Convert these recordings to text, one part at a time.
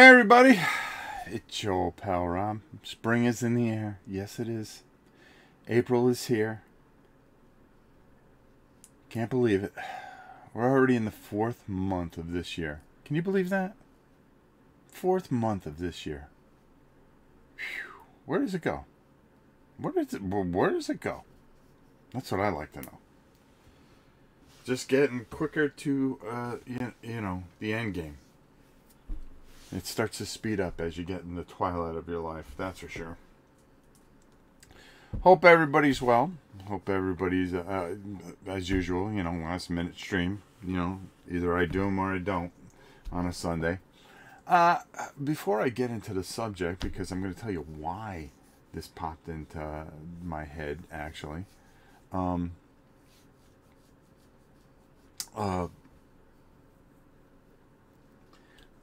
Hey everybody, it's your pal Rob. Spring is in the air. Yes, it is. April is here. Can't believe it. We're already in the fourth month of this year. Can you believe that? Fourth month of this year. Whew. Where does it go? Where does it? Where does it go? That's what I like to know. Just getting quicker to, uh, you, you know, the end game. It starts to speed up as you get in the twilight of your life, that's for sure. Hope everybody's well. Hope everybody's, uh, as usual, you know, last minute stream. You know, either I do them or I don't on a Sunday. Uh, before I get into the subject, because I'm going to tell you why this popped into my head, actually. Um, uh,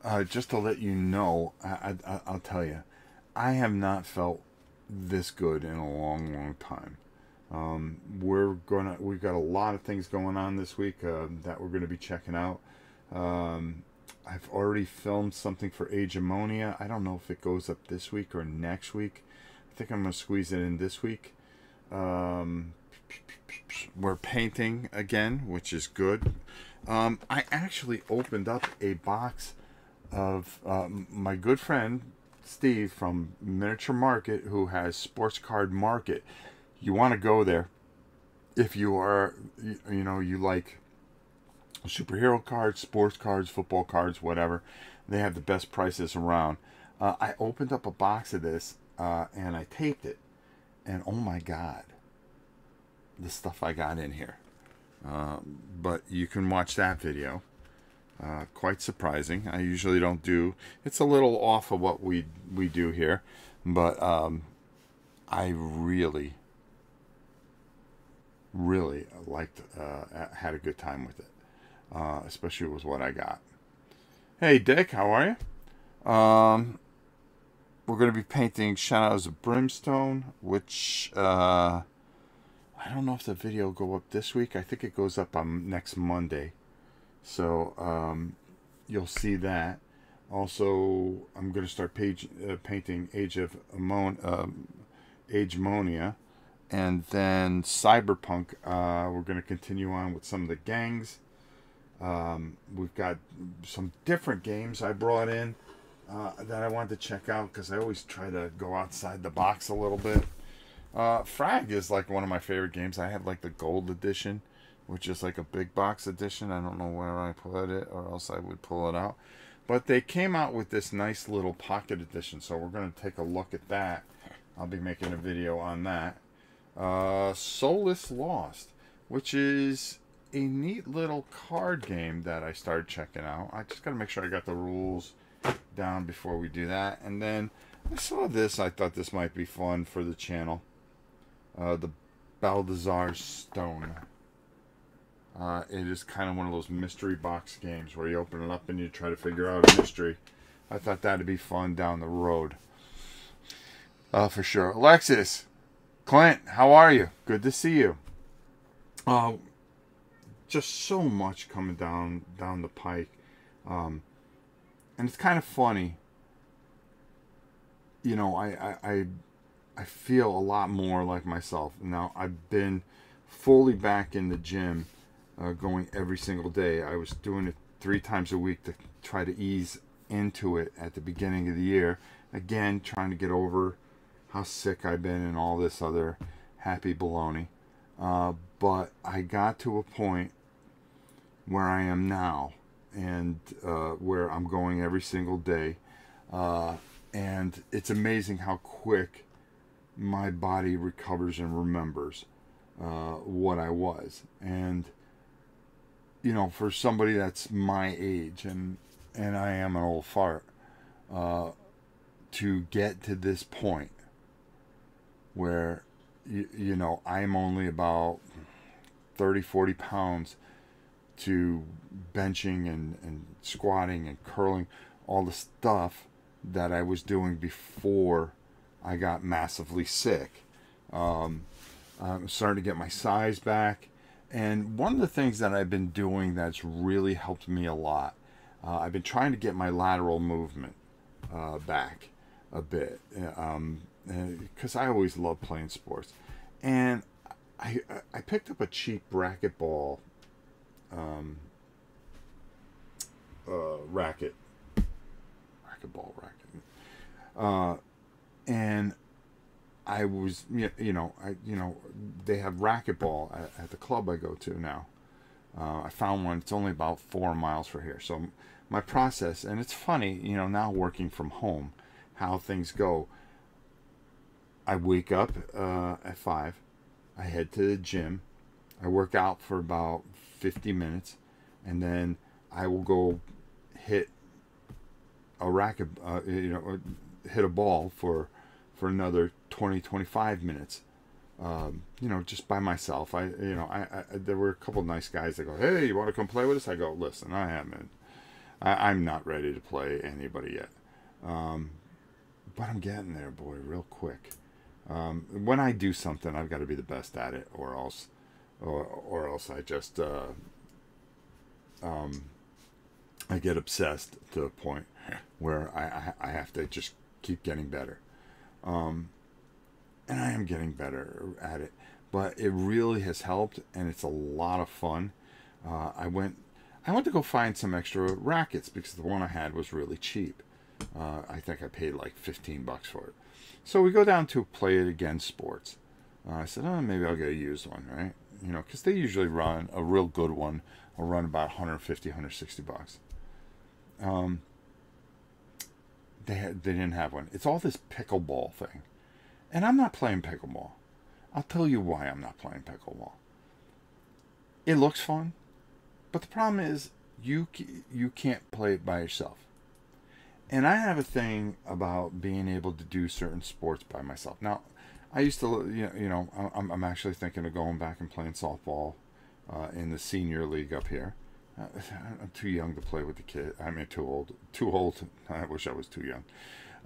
uh, just to let you know, I, I, I'll tell you, I have not felt this good in a long, long time. Um, we're gonna, we've got a lot of things going on this week uh, that we're gonna be checking out. Um, I've already filmed something for Agemonia. I don't know if it goes up this week or next week. I think I'm gonna squeeze it in this week. Um, we're painting again, which is good. Um, I actually opened up a box of um, my good friend Steve from Miniature Market, who has Sports Card Market. You want to go there if you are, you, you know, you like superhero cards, sports cards, football cards, whatever. They have the best prices around. Uh, I opened up a box of this uh, and I taped it, and oh my god, the stuff I got in here. Um, but you can watch that video. Uh, quite surprising. I usually don't do. It's a little off of what we we do here, but um, I really, really liked. Uh, had a good time with it, uh, especially with what I got. Hey Dick, how are you? Um, we're going to be painting Shadows of Brimstone, which uh, I don't know if the video will go up this week. I think it goes up on next Monday. So um, you'll see that. Also, I'm going to start page, uh, painting Age of Amon, um, Agemonia. And then Cyberpunk, uh, we're going to continue on with some of the gangs. Um, we've got some different games I brought in uh, that I wanted to check out because I always try to go outside the box a little bit. Uh, Frag is like one of my favorite games. I have like the gold edition which is like a big box edition. I don't know where I put it or else I would pull it out. But they came out with this nice little pocket edition, so we're going to take a look at that. I'll be making a video on that. Uh, Soulless Lost, which is a neat little card game that I started checking out. I just got to make sure I got the rules down before we do that. And then I saw this. I thought this might be fun for the channel. Uh, the Balthazar Stone. Uh, it is kind of one of those mystery box games where you open it up and you try to figure out a mystery. I thought that'd be fun down the road. Uh, for sure. Alexis, Clint, how are you? Good to see you. Uh, just so much coming down down the pike. Um, and it's kind of funny. You know, I, I, I, I feel a lot more like myself. Now, I've been fully back in the gym uh, going every single day. I was doing it three times a week to try to ease into it at the beginning of the year. Again, trying to get over how sick I've been and all this other happy baloney. Uh, but I got to a point where I am now and uh, where I'm going every single day. Uh, and it's amazing how quick my body recovers and remembers uh, what I was. And you know, for somebody that's my age, and and I am an old fart, uh, to get to this point where, you, you know, I'm only about 30, 40 pounds to benching and, and squatting and curling, all the stuff that I was doing before I got massively sick. Um, I'm starting to get my size back and one of the things that I've been doing that's really helped me a lot, uh, I've been trying to get my lateral movement. uh, back a bit because um, I always love playing sports, and I I picked up a cheap racquetball um, uh, racket, racquetball racket, uh, and I was you know I you know they have racquetball at, at the club I go to now. Uh, I found one. It's only about four miles from here. So my process, and it's funny, you know, now working from home, how things go. I wake up uh, at five. I head to the gym. I work out for about 50 minutes, and then I will go hit a racket, uh, you know, hit a ball for for another 20, 25 minutes. Um, you know, just by myself. I, you know, I, I, there were a couple nice guys that go, "Hey, you want to come play with us?" I go, "Listen, I haven't. I, am not ready to play anybody yet, um, but I'm getting there, boy, real quick. Um, when I do something, I've got to be the best at it, or else, or, or else I just, uh, um, I get obsessed to the point where I, I, I have to just keep getting better. Um, and I am getting better at it. But it really has helped, and it's a lot of fun. Uh, I went, I went to go find some extra rackets because the one I had was really cheap. Uh, I think I paid like 15 bucks for it. So we go down to play it again sports. Uh, I said, oh, maybe I'll get a used one, right? You know, because they usually run a real good one will run about 150, 160 bucks. Um, they had, they didn't have one. It's all this pickleball thing. And I'm not playing pickleball. I'll tell you why I'm not playing pickleball. It looks fun, but the problem is you you can't play it by yourself. And I have a thing about being able to do certain sports by myself. Now, I used to, you know, I'm, I'm actually thinking of going back and playing softball uh, in the senior league up here. Uh, I'm too young to play with the kid. I mean, too old. Too old. I wish I was too young.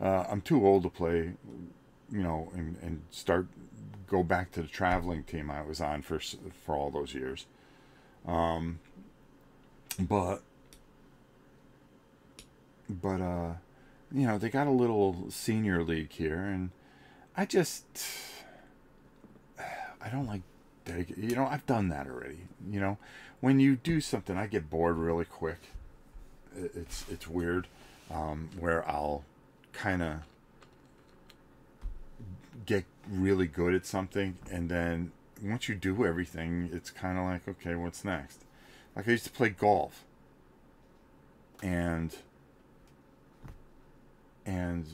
Uh, I'm too old to play you know, and, and start go back to the traveling team I was on for for all those years. Um, but but uh, you know, they got a little senior league here, and I just I don't like. You know, I've done that already. You know, when you do something, I get bored really quick. It's it's weird, um, where I'll kind of get really good at something and then once you do everything it's kind of like okay what's next? Like i used to play golf. And and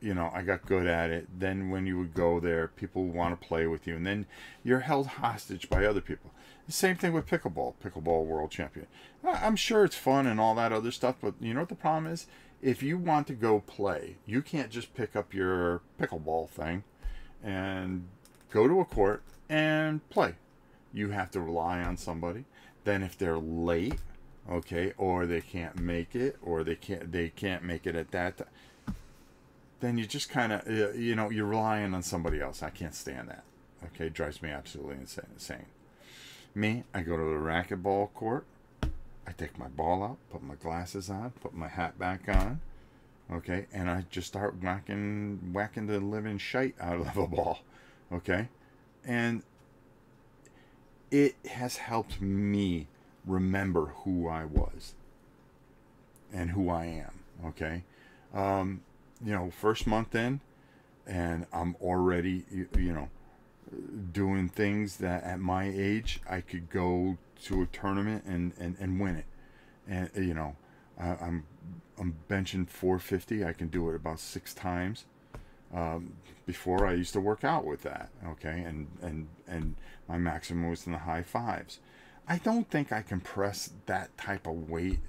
you know i got good at it. Then when you would go there people want to play with you and then you're held hostage by other people. The same thing with pickleball pickleball world champion. I'm sure it's fun and all that other stuff but you know what the problem is? If you want to go play you can't just pick up your pickleball thing and go to a court and play. You have to rely on somebody. Then if they're late, okay, or they can't make it, or they can't they can't make it at that time, then you just kind of you know you're relying on somebody else. I can't stand that. Okay, it drives me absolutely insane. Me, I go to the racquetball court. I take my ball out, put my glasses on, put my hat back on, okay? And i just start whacking whacking the living shite out of the ball okay? And it has helped me remember who i was and who i am okay? Um, you know first month in and i'm already you, you know doing things that at my age i could go to a tournament and and, and win it. And you know i'm I'm benching 450. I can do it about six times. Um, before I used to work out with that, okay, and and and my maximum was in the high fives. I don't think I can press that type of weight,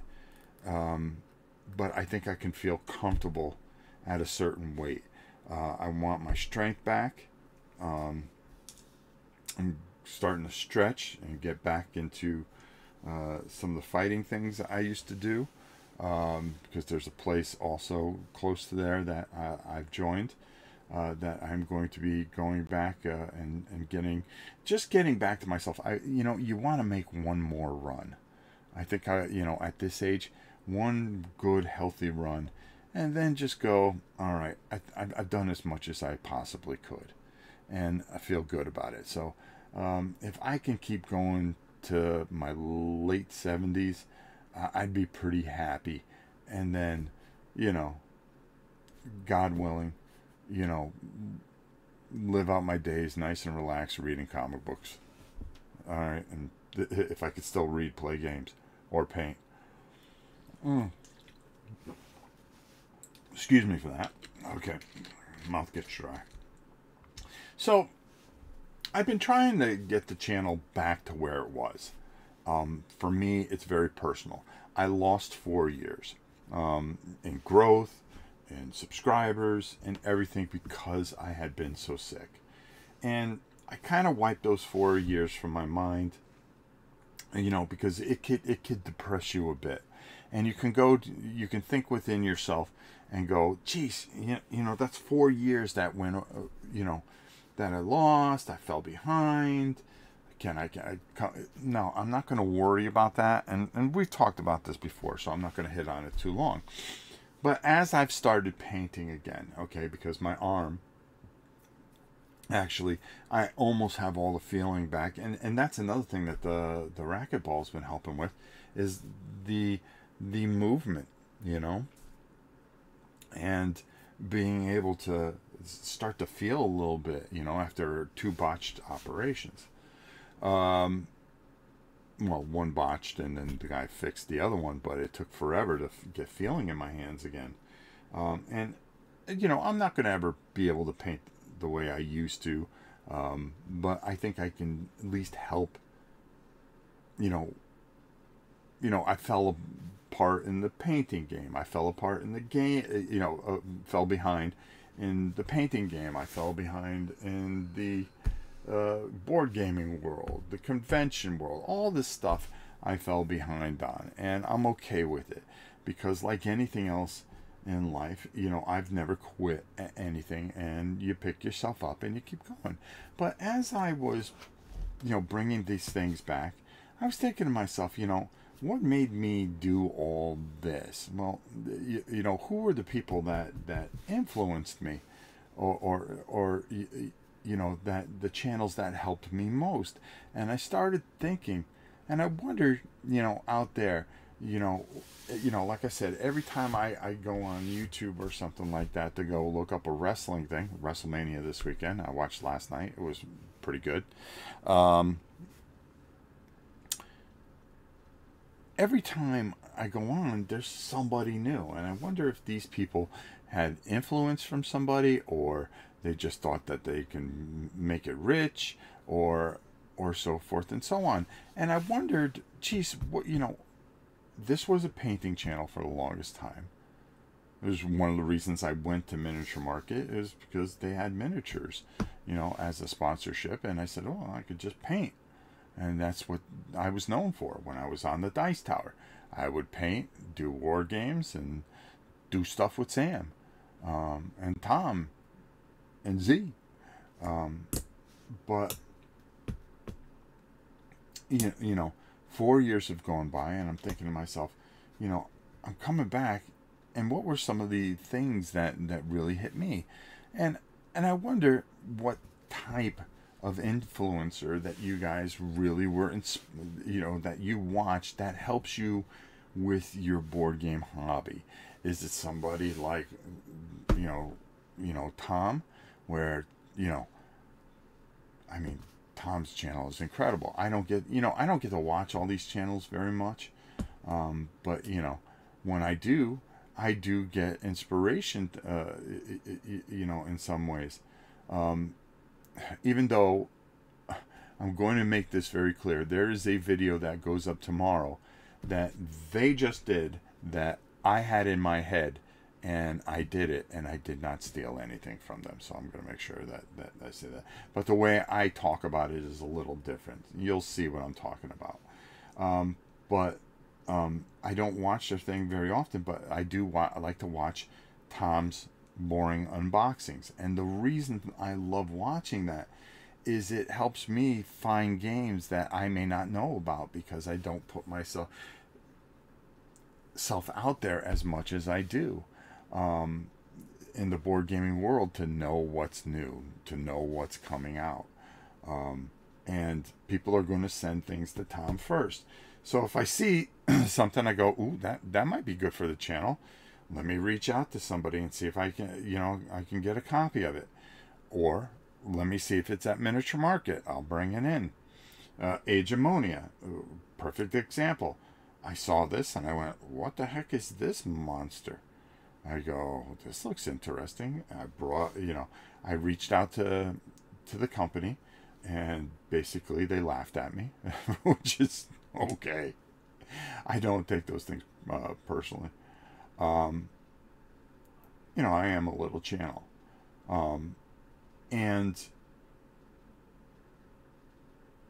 um, but I think I can feel comfortable at a certain weight. Uh, I want my strength back. Um, I'm starting to stretch and get back into uh, some of the fighting things that I used to do um, because there's a place also close to there that I've joined uh, that I'm going to be going back uh, and, and getting just getting back to myself. I you know you want to make one more run. I think I you know at this age one good healthy run and then just go, all right, I, I've done as much as I possibly could, and I feel good about it. So um, if I can keep going to my late 70s, uh, I'd be pretty happy. And then, you know, God willing, you know, live out my days nice and relaxed reading comic books. All right, and if I could still read, play games, or paint. Mm. Excuse me for that. Okay, mouth gets dry. So, I've been trying to get the channel back to where it was. Um, for me, it's very personal. I lost four years um, in growth, in subscribers, and everything because I had been so sick. And I kind of wiped those four years from my mind, you know, because it could it could depress you a bit, and you can go, you can think within yourself and go, geez, you, you know, that's four years that went, uh, you know, that I lost, I fell behind. Can I, can I no, I'm not going to worry about that. And, and we've talked about this before, so I'm not going to hit on it too long. But as I've started painting again, okay, because my arm, actually, I almost have all the feeling back. And, and that's another thing that the, the racquetball's been helping with is the, the movement, you know, and being able to start to feel a little bit, you know, after two botched operations. Um, well, one botched and then the guy fixed the other one, but it took forever to get feeling in my hands again. Um, and, you know, I'm not going to ever be able to paint the way I used to, um, but I think I can at least help, you know, you know, I fell apart in the painting game. I fell apart in the game, you know, uh, fell behind in the painting game. I fell behind in the uh, board gaming world, the convention world, all this stuff I fell behind on. And I'm okay with it because, like anything else in life, you know, I've never quit anything and you pick yourself up and you keep going. But as I was, you know, bringing these things back, I was thinking to myself, you know, what made me do all this? Well, you, you know, who were the people that that influenced me, or or or you know that the channels that helped me most? And I started thinking, and I wonder, you know, out there, you know, you know, like I said, every time I, I go on YouTube or something like that to go look up a wrestling thing, WrestleMania this weekend, I watched last night. It was pretty good. Um, every time I go on, there's somebody new. And I wonder if these people had influence from somebody or they just thought that they can make it rich or or so forth and so on. And I wondered, geez, what you know, this was a painting channel for the longest time. It was one of the reasons I went to Miniature Market is because they had miniatures, you know, as a sponsorship, and I said, oh, I could just paint and that's what I was known for when I was on the Dice Tower. I would paint, do war games, and do stuff with Sam um, and Tom and Z. Um, but you, you know, four years have gone by, and I'm thinking to myself, you know, I'm coming back, and what were some of the things that that really hit me, and and I wonder what type of influencer that you guys really were, you know, that you watched that helps you with your board game hobby? Is it somebody like, you know, you know Tom, where you know, I mean, Tom's channel is incredible. I don't get, you know, I don't get to watch all these channels very much, um, but you know, when I do, I do get inspiration, uh, you know, in some ways. Um, even though I'm going to make this very clear, there is a video that goes up tomorrow that they just did that I had in my head and I did it and I did not steal anything from them. So I'm going to make sure that, that I say that. But the way I talk about it is a little different. You'll see what I'm talking about. Um, but um, I don't watch their thing very often, but I do wa- I like to watch Tom's boring unboxings. And the reason I love watching that is it helps me find games that I may not know about because I don't put myself self out there as much as I do. Um, in the board gaming world to know what's new, to know what's coming out. Um, and people are going to send things to Tom first. So if I see something, I go, "Ooh, that that might be good for the channel." Let me reach out to somebody and see if I can, you know, I can get a copy of it, or let me see if it's at Miniature Market. I'll bring it in. Uh, Agemonia, perfect example. I saw this and I went, "What the heck is this monster?" I go, "This looks interesting." I brought, you know, I reached out to to the company, and basically they laughed at me, which is okay. I don't take those things uh, personally. Um, you know, I am a little channel. Um, and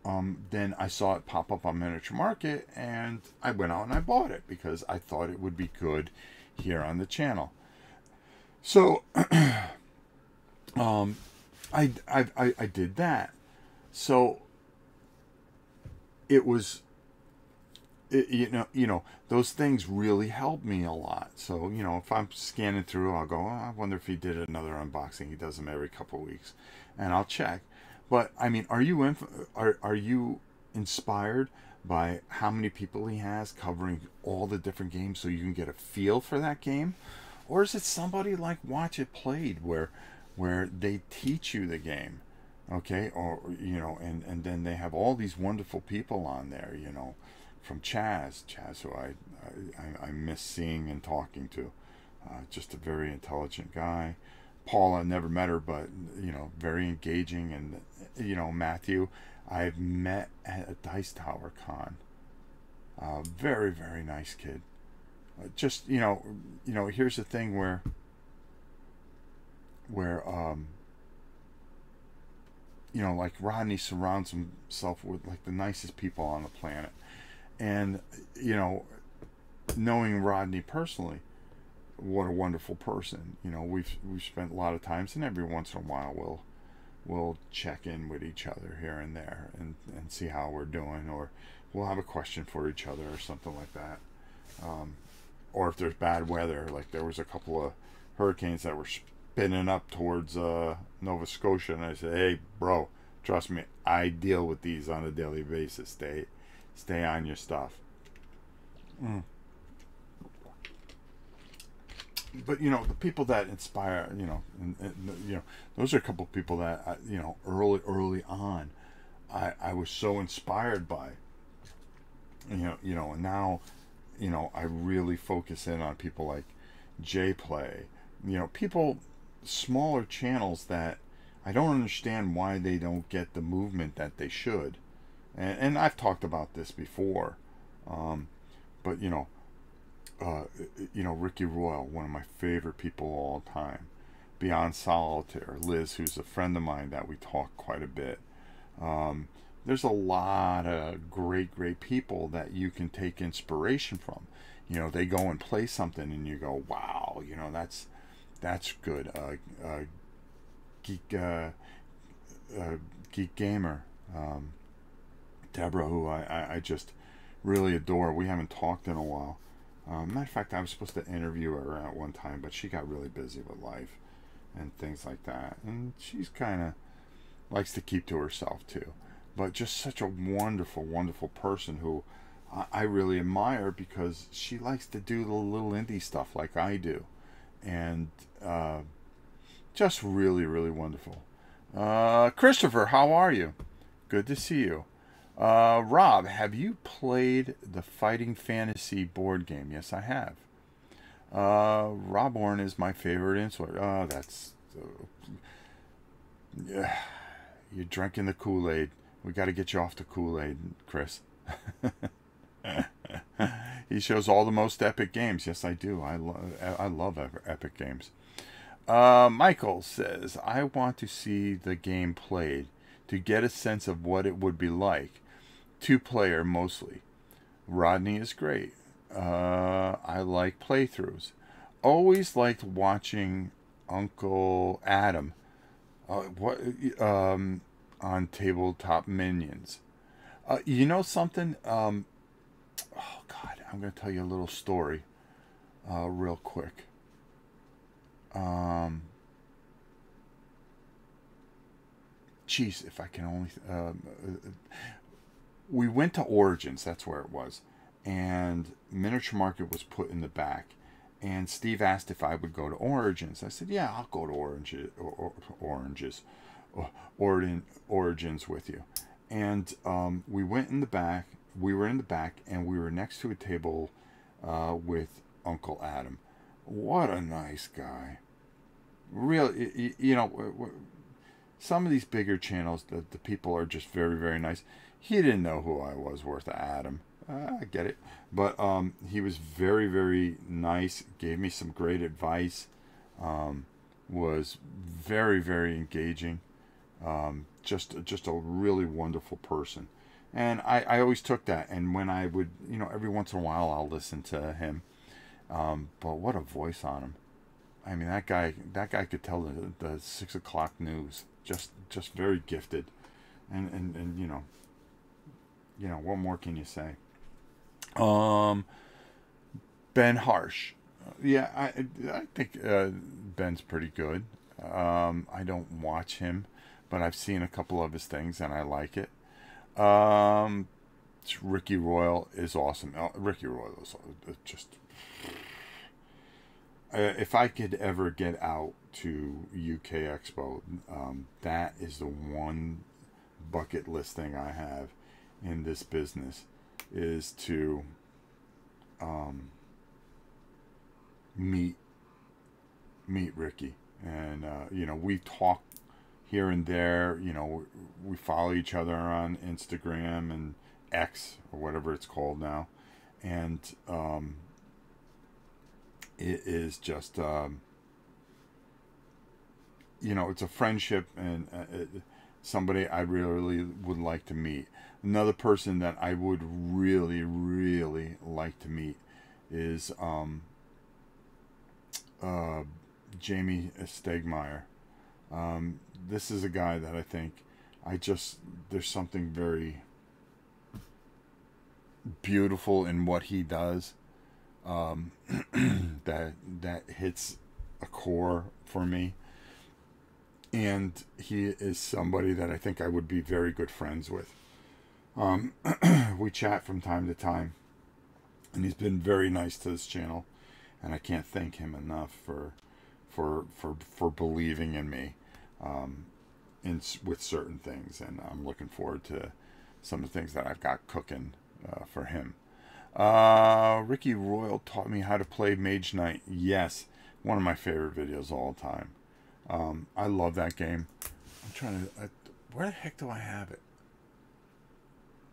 um, then I saw it pop up on Miniature Market and I went out and I bought it because I thought it would be good here on the channel. So um, I, I, I, I did that. So it was it, you know you know those things really help me a lot so you know if i'm scanning through i'll go oh, i wonder if he did another unboxing he does them every couple weeks and i'll check but i mean are you inf- are, are you inspired by how many people he has covering all the different games so you can get a feel for that game? Or is it somebody like watch it played where where they teach you the game okay? Or you know and and then they have all these wonderful people on there you know from Chaz Chaz who I I, I miss seeing and talking to. Uh, just a very intelligent guy. Paula never met her but you know very engaging. And you know Matthew I've met at a Dice Tower Con uh, very very nice kid uh, just you know you know here's the thing where where um you know, like Rodney surrounds himself with like the nicest people on the planet. And, you know, knowing Rodney personally, what a wonderful person. You know, we've we've spent a lot of times and every once in a while we'll we'll check in with each other here and there and, and see how we're doing or we'll have a question for each other or something like that. Um, or if there's bad weather, like there was a couple of hurricanes that were spinning up towards uh, Nova Scotia, and I said, "Hey, bro, trust me, I deal with these on a daily basis. Stay, stay on your stuff." Mm. But you know, the people that inspire, you know, and, and, you know, those are a couple people that I, you know, early, early on, I I was so inspired by. You know, you know, and now, you know, I really focus in on people like J Play. You know, people smaller channels that I don't understand why they don't get the movement that they should. And, and I've talked about this before. Um, but, you know, uh, you know, Ricky Royal, one of my favorite people all time. Beyond Solitaire, Liz, who's a friend of mine that we talk quite a bit. Um, there's a lot of great, great people that you can take inspiration from. You know, they go and play something and you go, wow, you know, that's that's good. Uh, uh, geek, uh, uh, geek gamer, um, Deborah, who I, I, I, just really adore. We haven't talked in a while. Um, matter of fact, I was supposed to interview her at one time, but she got really busy with life and things like that. And she's kind of likes to keep to herself too. But just such a wonderful, wonderful person who I, I really admire because she likes to do the little indie stuff like I do and uh, just really, really wonderful. Uh, Christopher, how are you? Good to see you. Uh, Rob, have you played the Fighting Fantasy board game? Yes, I have. Uh, Rob Oren is my favorite insulator. Oh, that's. Uh, yeah, you're drinking the Kool Aid. We got to get you off the Kool Aid, Chris. he shows all the most epic games. Yes, I do. I love I love epic games. Uh, Michael says, "I want to see the game played to get a sense of what it would be like. Two player mostly. Rodney is great. Uh, I like playthroughs. Always liked watching Uncle Adam. Uh, what um, on tabletop minions." Uh, you know something? Um, oh God, I'm going to tell you a little story, uh, real quick. Um, geez, if I can only. Uh, we went to Origins, that's where it was. And Miniature Market was put in the back. And Steve asked if I would go to Origins. I said, yeah, I'll go to Oranges, or, or, Oranges, or, Origins with you. And um, we went in the back. We were in the back, and we were next to a table uh, with Uncle Adam. What a nice guy. Really, you know, some of these bigger channels, the, the people are just very, very nice. He didn't know who I was worth Adam. I get it. But um, he was very, very nice. Gave me some great advice. Um, was very, very engaging. Um, just, just a really wonderful person. And I, I always took that. And when I would, you know, every once in a while I'll listen to him. Um, but what a voice on him. I mean, that guy, that guy could tell the, the six o'clock news. Just, just very gifted. And, and, and, you know, you know, what more can you say? Um, Ben Harsh. Yeah, I I think uh, Ben's pretty good. Um, I don't watch him, but I've seen a couple of his things and I like it. Um, Ricky Royal is awesome. Uh, Ricky Royal is uh, just. Uh, if I could ever get out to UK Expo, um, that is the one bucket list thing I have in this business is to um, meet meet Ricky, and uh, you know we talk here and there. You know we follow each other on Instagram and X or whatever it's called now, and um, it is just um, you know it's a friendship and uh, it, somebody I really would like to meet. Another person that I would really, really like to meet is um, uh, Jamey Stegmaier. Um, this is a guy that I think I just, there's something very beautiful in what he does um, that that hits a core for me and he is somebody that I think I would be very good friends with. Um, we chat from time to time, and he's been very nice to this channel, and I can't thank him enough for for for for believing in me um, in with certain things, and I'm looking forward to some of the things that I've got cooking uh, for him. Uh, Ricky Royal taught me how to play Mage Knight. Yes, one of my favorite videos all time. Um, I love that game. I'm trying to. I, where the heck do I have it?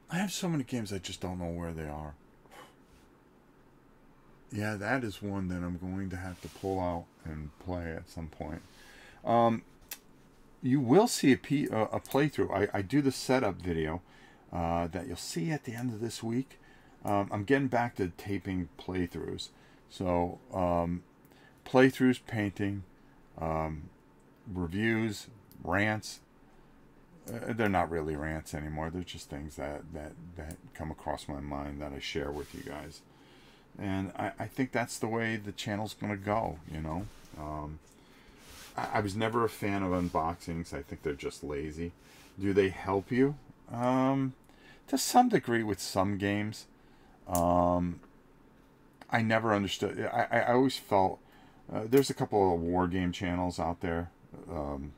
I have so many games I just don't know where they are. Yeah, that is one that I'm going to have to pull out and play at some point. Um, you will see a, P, uh, a playthrough. I, I do the setup video uh, that you'll see at the end of this week. Um, I'm getting back to taping playthroughs. So, um, playthroughs, painting, um, reviews, rants. Uh, they're not really rants anymore. They're just things that, that, that come across my mind that I share with you guys. And I, I think that's the way the channel's going to go, you know. Um, I, I was never a fan of unboxings. I think they're just lazy. Do they help you? Um, to some degree with some games. Um, I never understood. I, I always felt uh, there's a couple of war game channels out there um,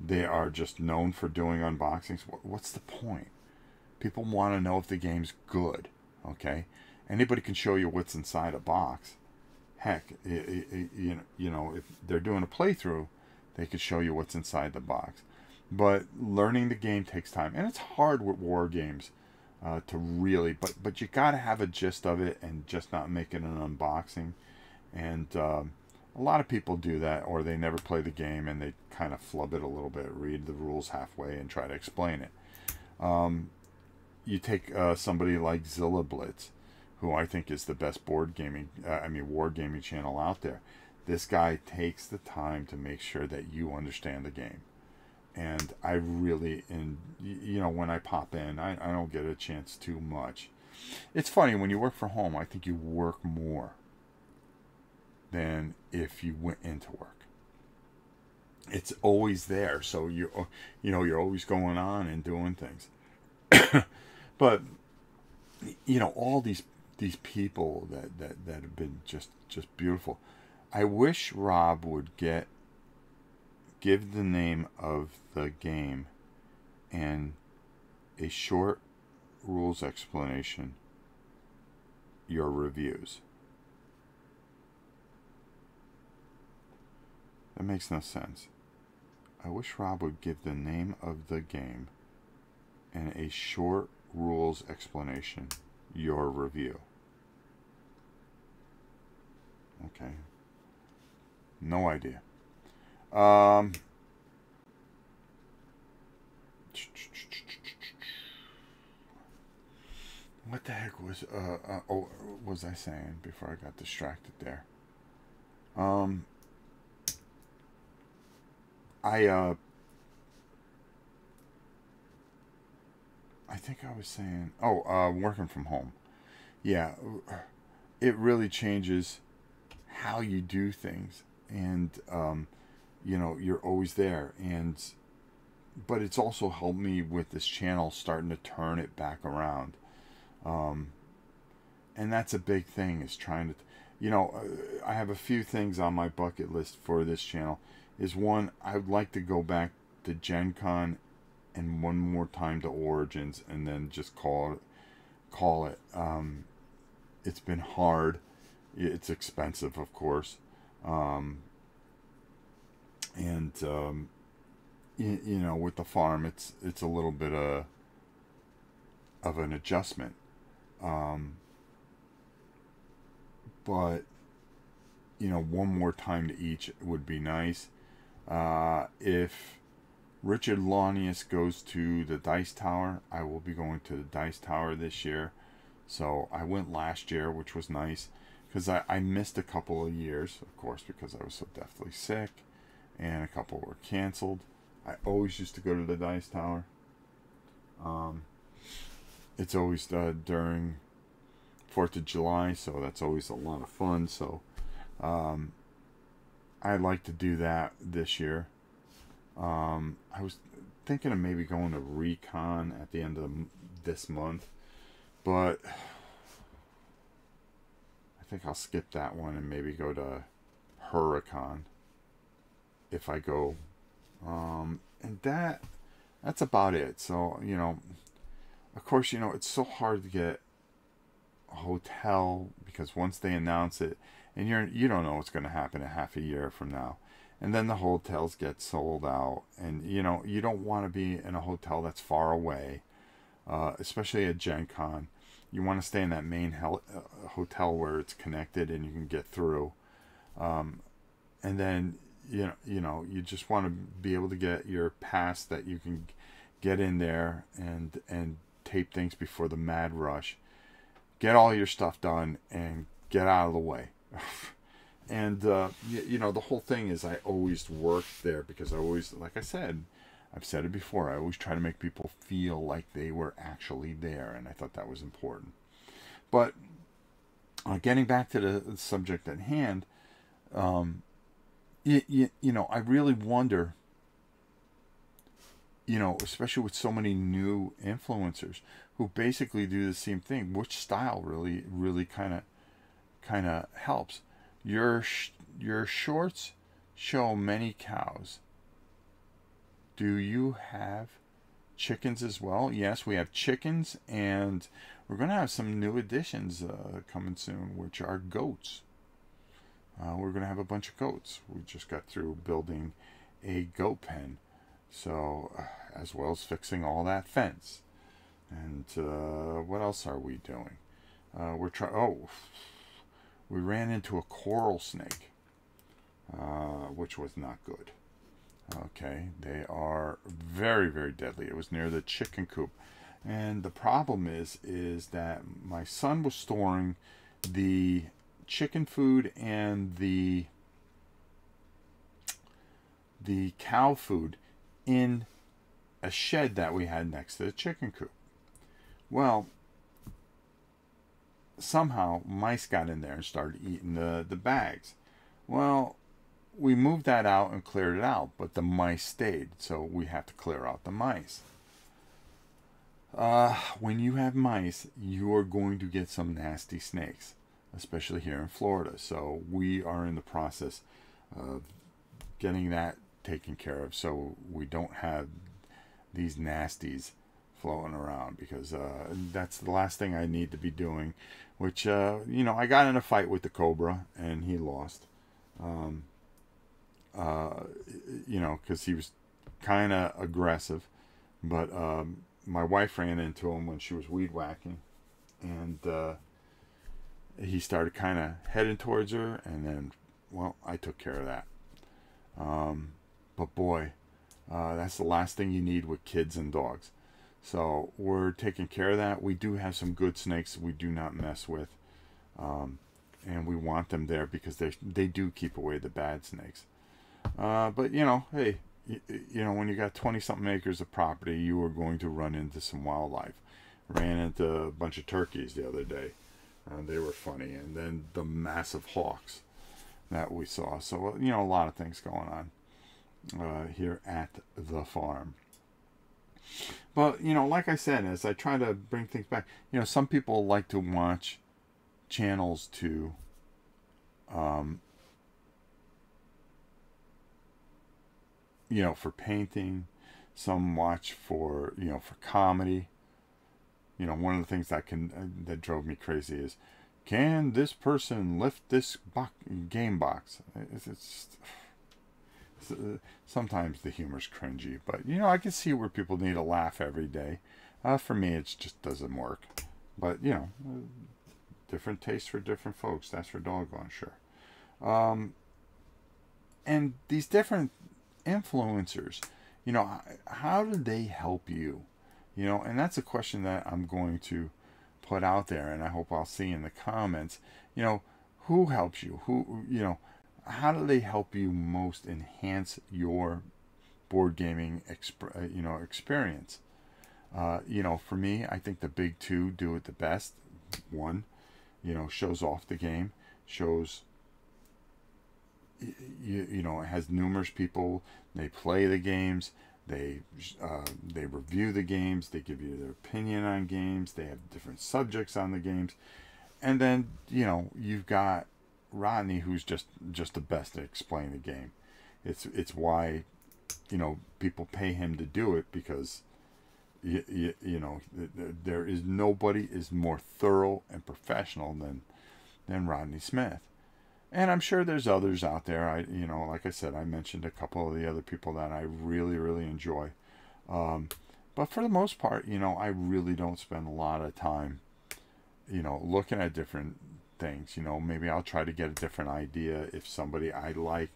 they are just known for doing unboxings. What's the point? People want to know if the game's good. Okay, anybody can show you what's inside a box. Heck, it, it, you know, you know, if they're doing a playthrough, they could show you what's inside the box. But learning the game takes time, and it's hard with war games uh, to really. But but you got to have a gist of it, and just not make it an unboxing. And um, a lot of people do that, or they never play the game and they kind of flub it a little bit, read the rules halfway, and try to explain it. Um, you take uh, somebody like Zilla Blitz, who I think is the best board gaming, uh, I mean, war gaming channel out there. This guy takes the time to make sure that you understand the game. And I really, and you know, when I pop in, I, I don't get a chance too much. It's funny, when you work from home, I think you work more than if you went into work. it's always there. So you you know you're always going on and doing things. but you know all these these people that, that that have been just just beautiful. I wish Rob would get give the name of the game and a short rules explanation your reviews. That makes no sense. I wish Rob would give the name of the game and a short rules explanation your review. Okay. No idea. Um, what the heck was uh, uh oh was I saying before I got distracted there? Um, I uh, I think I was saying oh uh, working from home. Yeah, it really changes how you do things, and um, you know you're always there and but it's also helped me with this channel starting to turn it back around um, and that's a big thing is trying to you know uh, i have a few things on my bucket list for this channel is one i would like to go back to gen con and one more time to origins and then just call it call it um, it's been hard. It's expensive of course. Um, and um, you, you know with the farm it's it's a little bit of of an adjustment. Um, but you know one more time to each would be nice uh, if Richard Launius goes to the Dice Tower I will be going to the Dice Tower this year so I went last year which was nice because I, I missed a couple of years of course because I was so deathly sick and a couple were canceled. I always used to go to the Dice Tower. Um, it's always uh, during Fourth of July, so that's always a lot of fun. So um, I'd like to do that this year. Um, I was thinking of maybe going to Recon at the end of this month, but I think I'll skip that one and maybe go to Huracan if I go. Um, and that that's about it. So, you know, of course, you know, it's so hard to get a hotel because once they announce it and you're you don't know what's going to happen a half a year from now. And then the hotels get sold out and you know, you don't want to be in a hotel that's far away. Uh, especially at Gen Con. You want to stay in that main hel- uh, hotel where it's connected and you can get through. Um, and then you know, you know, you just want to be able to get your pass that you can get in there and and tape things before the mad rush. Get all your stuff done and get out of the way. and uh, you, you know, the whole thing is I always work there because I always, like I said, I've said it before. I always try to make people feel like they were actually there, and I thought that was important. But uh, getting back to the, the subject at hand, um, you, you, you know, I really wonder, you know, especially with so many new influencers who basically do the same thing, which style really, really kind of, kind of helps. Your, your shorts show many cows. Do you have chickens as well? Yes, we have chickens, and we're going to have some new additions uh, coming soon, which are goats uh, we're going to have a bunch of goats. We just got through building a goat pen, so uh, as well as fixing all that fence. And uh, what else are we doing? Uh, we're trying. Oh, we ran into a coral snake, uh, which was not good. Okay, they are very very deadly. It was near the chicken coop, and the problem is is that my son was storing the chicken food and the the cow food in a shed that we had next to the chicken coop. Well, somehow mice got in there and started eating the, the bags. Well, we moved that out and cleared it out, but the mice stayed, so we have to clear out the mice. Uh, when you have mice, you are going to get some nasty snakes, especially here in Florida. So we are in the process of getting that taken care of so we don't have these nasties floating around because uh, that's the last thing I need to be doing. Which, uh, you know, I got in a fight with the Cobra and he lost. Um, uh, you know, because he was kind of aggressive. But um, my wife ran into him when she was weed whacking. And uh, he started kind of heading towards her. And then, well, I took care of that. Um, but boy, uh, that's the last thing you need with kids and dogs. So we're taking care of that. We do have some good snakes we do not mess with. Um, and we want them there because they, they do keep away the bad snakes. Uh, but, you know, hey, you, you know, when you got 20 something acres of property, you are going to run into some wildlife. Ran into a bunch of turkeys the other day. Uh, they were funny. And then the massive hawks that we saw. So, you know, a lot of things going on uh, here at the farm. But, you know, like I said, as I try to bring things back, you know, some people like to watch channels to um, you know, for painting. Some watch for, you know, for comedy. You know, one of the things that can uh, that drove me crazy is, can this person lift this box, game box? It's, it's, sometimes the humor's cringy, but you know, I can see where people need a laugh every day. Uh, for me, it just doesn't work. But you know, uh, different tastes for different folks. That's for doggone sure. Um, and these different influencers, you know, how do they help you? You know, and that's a question that I'm going to put out there, and I hope I'll see in the comments. You know, who helps you? Who, you know, how do they help you most enhance your board gaming, exp- uh, you know, experience? Uh, you know, for me, I think the big two do it the best. One, you know, shows off the game, shows you, you know, it has numerous people. They play the games. They uh, they review the games. They give you their opinion on games. They have different subjects on the games, and then you know you've got Rodney, who's just just the best at explaining the game. It's it's why you know people pay him to do it because you, you, you know there is nobody is more thorough and professional than than Rodney Smith and I'm sure there's others out there. I, you know, like I said, I mentioned a couple of the other people that I really, really enjoy. Um, but for the most part, you know, I really don't spend a lot of time, you know, looking at different things. You know, maybe I'll try to get a different idea if somebody I like,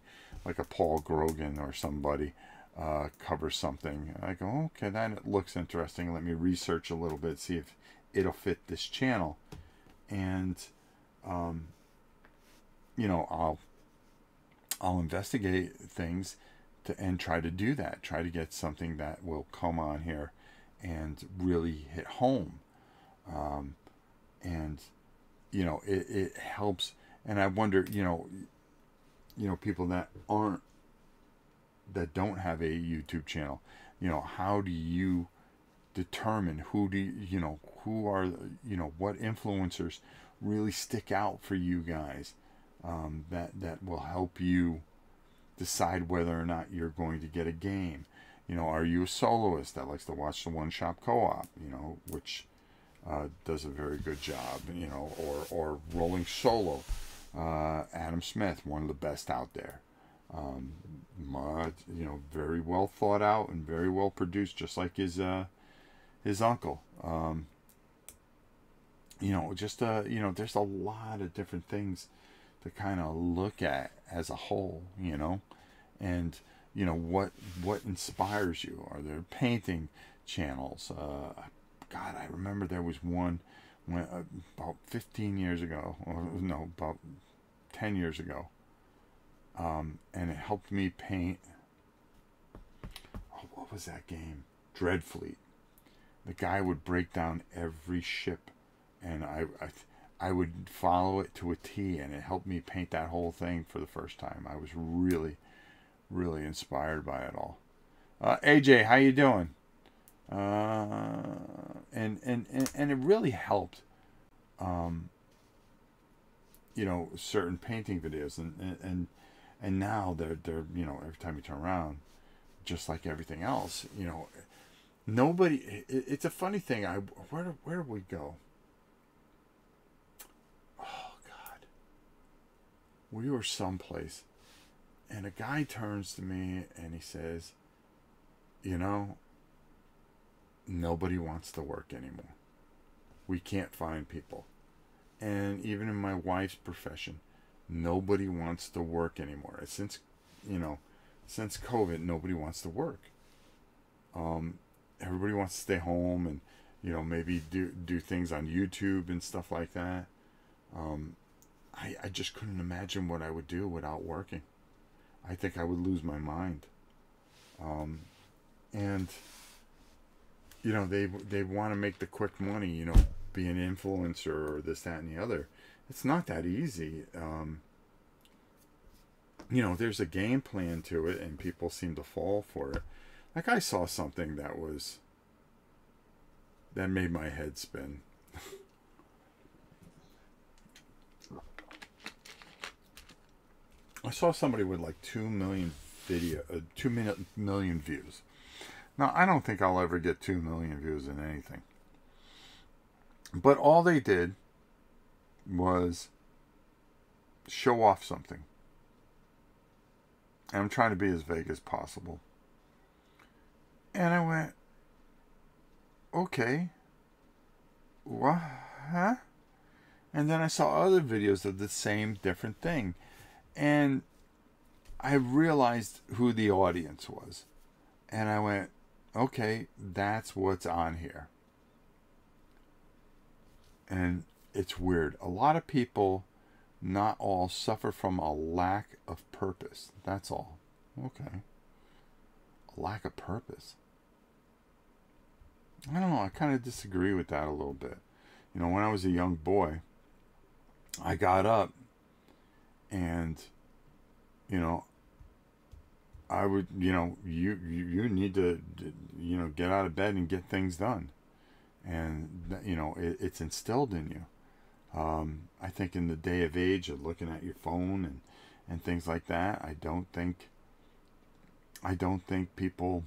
like a Paul Grogan or somebody, uh, covers something. I go, okay, that looks interesting. Let me research a little bit, see if it'll fit this channel. And, um, you know, I'll I'll investigate things to and try to do that. Try to get something that will come on here and really hit home. Um, and you know, it, it helps. And I wonder, you know, you know, people that aren't that don't have a YouTube channel, you know, how do you determine who do you, you know who are you know what influencers really stick out for you guys um, that that will help you decide whether or not you're going to get a game. You know, are you a soloist that likes to watch the one shop co-op? You know, which uh, does a very good job. You know, or or rolling solo. Uh, Adam Smith, one of the best out there. Um, you know, very well thought out and very well produced, just like his uh, his uncle. Um, you know, just uh, you know, there's a lot of different things to kind of look at as a whole, you know, and you know what what inspires you. Are there painting channels? Uh, God, I remember there was one when uh, about 15 years ago, or no, about 10 years ago, um, and it helped me paint. Oh, what was that game? Dreadfleet. The guy would break down every ship, and I, I I would follow it to a T, and it helped me paint that whole thing for the first time. I was really, really inspired by it all. Uh, AJ, how you doing? Uh, and, and and it really helped. Um, you know, certain painting videos, and and and, and now they're they're you know every time you turn around, just like everything else, you know, nobody. It, it's a funny thing. I where where do we go? Oh God, we were someplace, and a guy turns to me and he says, "You know, nobody wants to work anymore. We can't find people." And even in my wife's profession, nobody wants to work anymore. Since, you know, since COVID, nobody wants to work. Um, everybody wants to stay home and you know maybe do do things on YouTube and stuff like that. Um, I I just couldn't imagine what I would do without working. I think I would lose my mind. Um, and you know they they want to make the quick money. You know, be an influencer or this that and the other. It's not that easy. Um, you know, there's a game plan to it, and people seem to fall for it. Like I saw something that was that made my head spin. I saw somebody with like two million video, uh, two million million views. Now I don't think I'll ever get two million views in anything. But all they did was show off something. And I'm trying to be as vague as possible. And I went, okay, what? Huh? And then I saw other videos of the same different thing. And I realized who the audience was. And I went, okay, that's what's on here. And it's weird. A lot of people, not all, suffer from a lack of purpose. That's all. Okay. A lack of purpose. I don't know. I kind of disagree with that a little bit. You know, when I was a young boy, I got up and, you know, I would, you know, you, you, need to, you know, get out of bed and get things done. And, you know, it, it's instilled in you. Um, I think in the day of age of looking at your phone and, and things like that, I don't think, I don't think people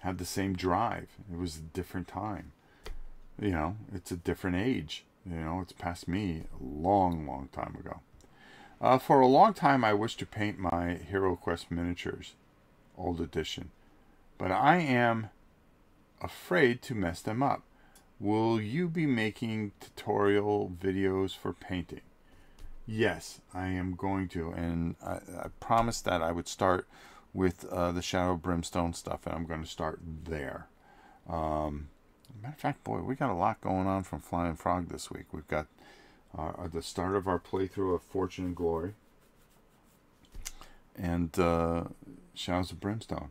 had the same drive. It was a different time. You know, it's a different age. You know, it's past me a long, long time ago. Uh, for a long time, I wished to paint my Hero Quest miniatures, old edition, but I am afraid to mess them up. Will you be making tutorial videos for painting? Yes, I am going to, and I, I promised that I would start with uh, the Shadow Brimstone stuff, and I'm going to start there. Um, matter of fact, boy, we got a lot going on from Flying Frog this week. We've got uh, the start of our playthrough of Fortune and Glory and uh, Shadows of Brimstone.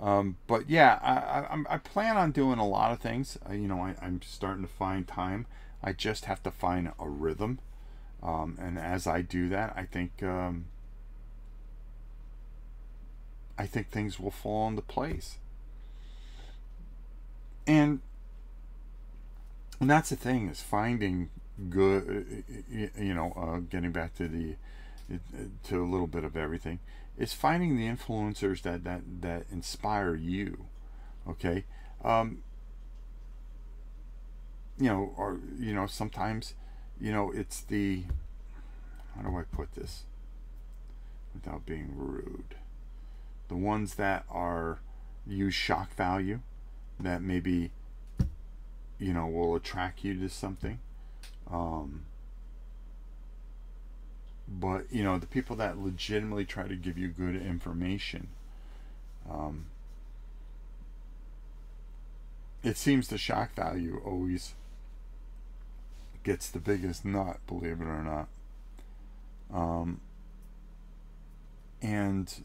Um, but yeah, I, I, I, plan on doing a lot of things. Uh, you know, I, I'm starting to find time. I just have to find a rhythm. Um, and as I do that, I think um, I think things will fall into place. And and that's the thing is finding good you know uh, getting back to the to a little bit of everything is finding the influencers that that that inspire you okay? Um you know or you know sometimes you know it's the how do i put this without being rude? The ones that are use shock value that maybe you know will attract you to something um, but you know the people that legitimately try to give you good information um, it seems the shock value always gets the biggest nut believe it or not. Um, and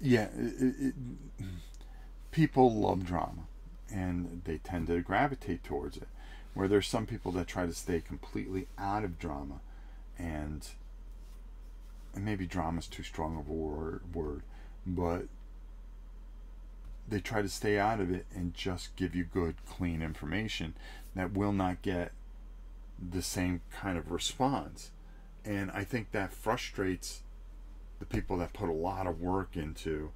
yeah, it, it, people love drama, and they tend to gravitate towards it. Where there's some people that try to stay completely out of drama, and and maybe drama is too strong of a word, word, but they try to stay out of it and just give you good, clean information that will not get the same kind of response. And I think that frustrates the people that put a lot of work into,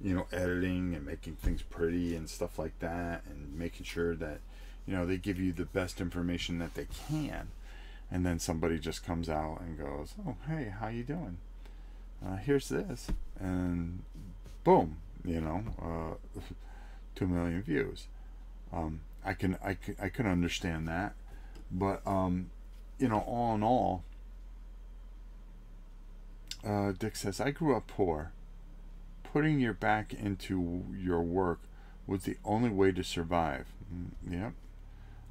you know, editing and making things pretty and stuff like that and making sure that, you know, they give you the best information that they can. And then somebody just comes out and goes, "Oh, hey, how you doing? Uh, here's this," and boom, you know, uh, two million views. Um, I can I can I can understand that, but um, you know, all in all, uh, Dick says I grew up poor. Putting your back into your work was the only way to survive. Mm, yep.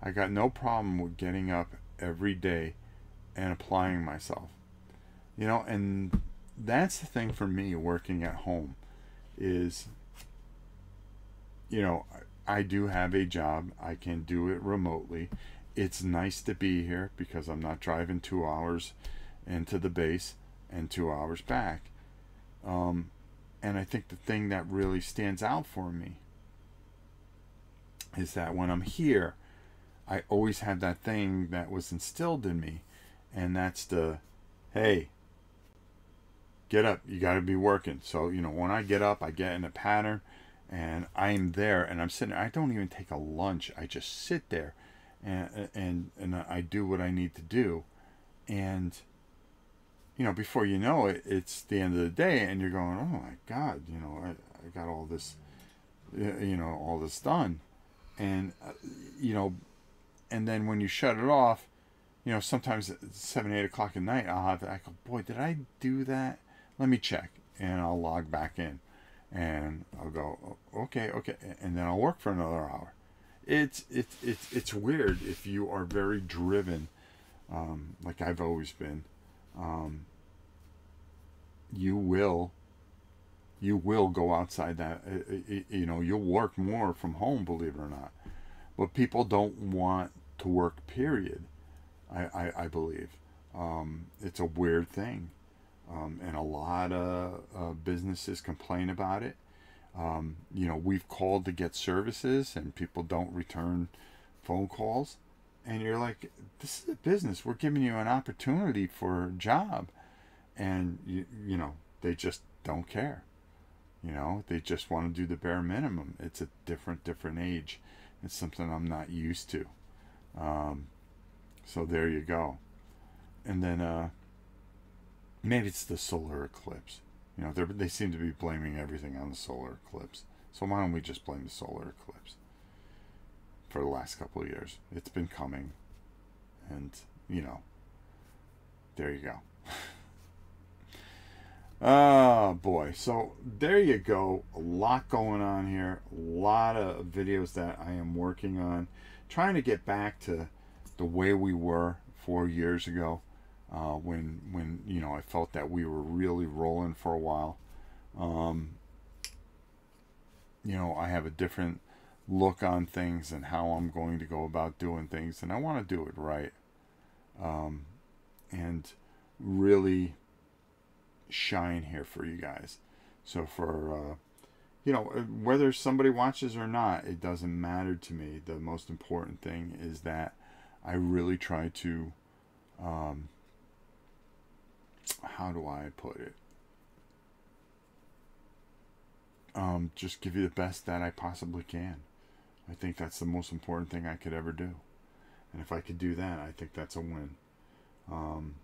I got no problem with getting up every day and applying myself. You know, and that's the thing for me working at home is you know, I do have a job. I can do it remotely. It's nice to be here because I'm not driving two hours into the base and two hours back. Um, and I think the thing that really stands out for me is that when I'm here, I always have that thing that was instilled in me, and that's the hey, get up, you got to be working. So, you know, when I get up, I get in a pattern and I'm there and I'm sitting I don't even take a lunch. I just sit there and and and I do what I need to do. And you know, before you know it, it's the end of the day and you're going, "Oh my god, you know, I, I got all this you know, all this done." And uh, you know, and then when you shut it off, you know, sometimes at seven, eight o'clock at night, I'll have I go, boy, did I do that? Let me check, and I'll log back in and I'll go, okay, okay, and then I'll work for another hour. It's it's it's it's weird if you are very driven, um, like I've always been. Um, you will. You will go outside that. Uh, uh, you know, you'll work more from home, believe it or not. But people don't want to work. Period. I I, I believe. Um, it's a weird thing. Um, and a lot of uh, businesses complain about it. Um, you know, we've called to get services and people don't return phone calls. And you're like, this is a business. We're giving you an opportunity for a job. And, you, you know, they just don't care. You know, they just want to do the bare minimum. It's a different, different age. It's something I'm not used to. Um, so there you go. And then, uh, maybe it's the solar eclipse. You know, they seem to be blaming everything on the solar eclipse. So why don't we just blame the solar eclipse for the last couple of years? It's been coming, and you know, there you go. Oh boy. So there you go. A lot going on here. A lot of videos that I am working on. Trying to get back to the way we were four years ago uh, when when you know I felt that we were really rolling for a while. Um, you know, I have a different look on things and how I'm going to go about doing things, and I want to do it right, um, and really shine here for you guys. So for uh, you know whether somebody watches or not, it doesn't matter to me. The most important thing is that I really try to um, how do I put it? Um, just give you the best that I possibly can. I think that's the most important thing I could ever do. And if I could do that, I think that's a win. Um,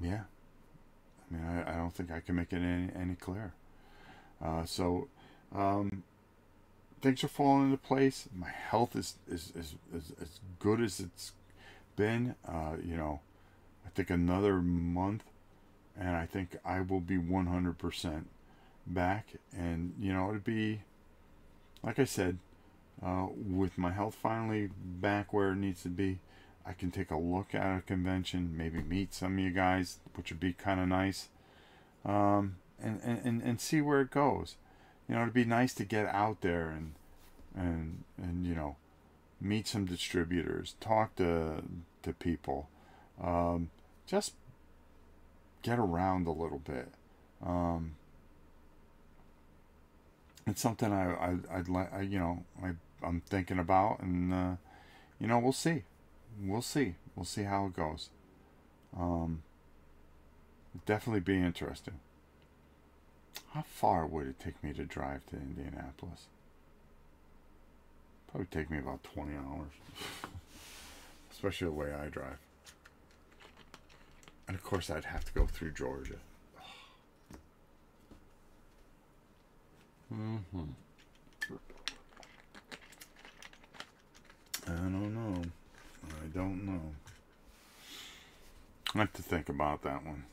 yeah. I mean, I, I don't think I can make it any, any clearer. Uh, so, um, things are falling into place. My health is, is, is, is as good as it's been, uh, you know, I think another month, and I think I will be 100% back. And, you know, it'd be, like I said, uh, with my health finally back where it needs to be, I can take a look at a convention, maybe meet some of you guys, which would be kind of nice. um, and, and, and see where it goes. You know, it'd be nice to get out there and and and you know meet some distributors, talk to to people, um, just get around a little bit. Um, it's something I, I I'd like you know I I'm thinking about, and uh, you know we'll see, we'll see, we'll see how it goes. Um, definitely be interesting. How far would it take me to drive to Indianapolis? Probably take me about 20 hours. Especially the way I drive. And of course, I'd have to go through Georgia. Mm-hmm. I don't know. Don't know. I have to think about that one.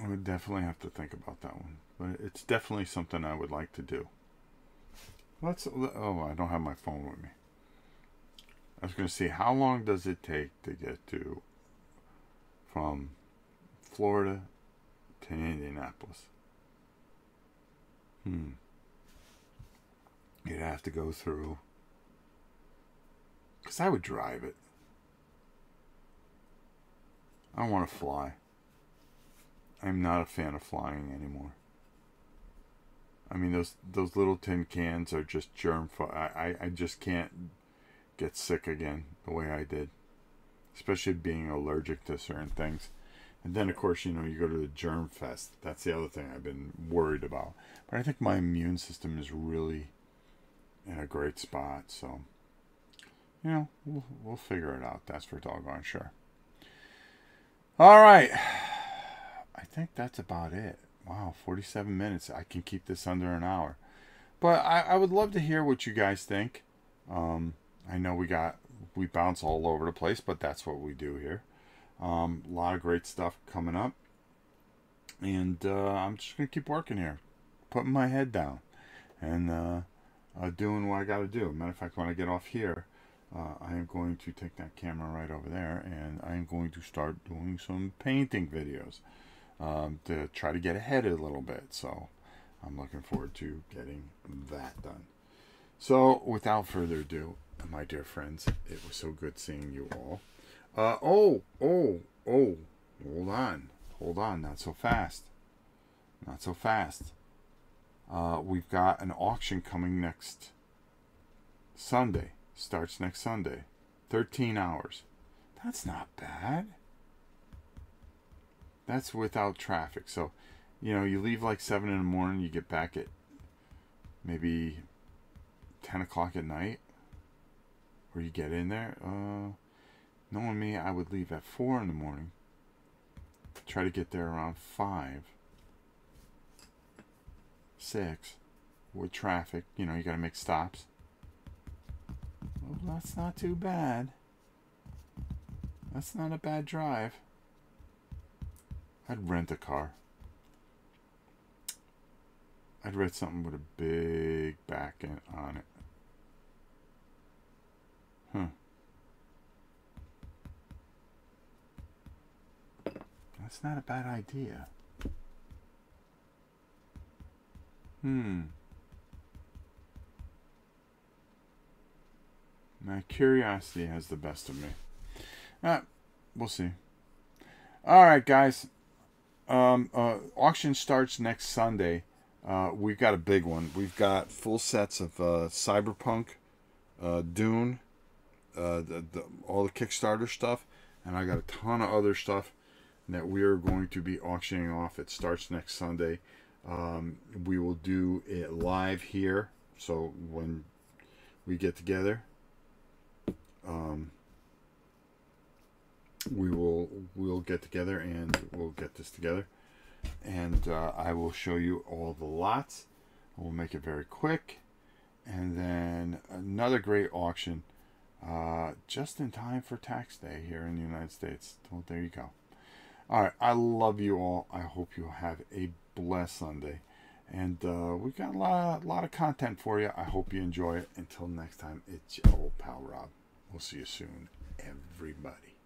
I would definitely have to think about that one. But it's definitely something I would like to do. Let's. Oh, I don't have my phone with me. I was going to see how long does it take to get to from Florida to Indianapolis. Hmm. You'd have to go through. Because I would drive it. I don't want to fly. I'm not a fan of flying anymore. I mean, those those little tin cans are just germ. I, I, I just can't get sick again the way I did. Especially being allergic to certain things. And then, of course, you know, you go to the germ fest. That's the other thing I've been worried about. But I think my immune system is really in a great spot. So, you know, we'll, we'll figure it out. That's for doggone sure. All right. I think that's about it. Wow, 47 minutes. I can keep this under an hour. But I, I would love to hear what you guys think. Um, I know we got we bounce all over the place, but that's what we do here. Um, a lot of great stuff coming up, and uh, I'm just gonna keep working here, putting my head down, and uh, uh, doing what I got to do. Matter of fact, when I get off here, uh, I am going to take that camera right over there, and I am going to start doing some painting videos um, to try to get ahead a little bit. So I'm looking forward to getting that done. So without further ado, my dear friends, it was so good seeing you all. Uh, oh, oh, oh, hold on, hold on, not so fast, not so fast. Uh, we've got an auction coming next Sunday. Starts next Sunday. 13 hours. That's not bad. That's without traffic. So, you know, you leave like 7 in the morning, you get back at maybe 10 o'clock at night. Or you get in there. Uh, knowing me, I would leave at 4 in the morning. Try to get there around 5. 6. With traffic. You know, you got to make stops. That's not too bad. That's not a bad drive. I'd rent a car. I'd rent something with a big back end on it. Huh. That's not a bad idea. Hmm. My curiosity has the best of me. Uh, we'll see. All right, guys. Um, uh, auction starts next Sunday. Uh, we've got a big one. We've got full sets of uh, Cyberpunk, uh, Dune, uh, the, the, all the Kickstarter stuff, and I got a ton of other stuff that we are going to be auctioning off. It starts next Sunday. Um, we will do it live here. So when we get together, um, we will we'll get together and we'll get this together. And uh, I will show you all the lots. We'll make it very quick. And then another great auction uh, just in time for tax day here in the United States. Well there you go. All right. I love you all. I hope you have a blessed Sunday. And uh, we've got a lot, a lot of content for you. I hope you enjoy it. Until next time it's your old pal Rob We'll see you soon, everybody.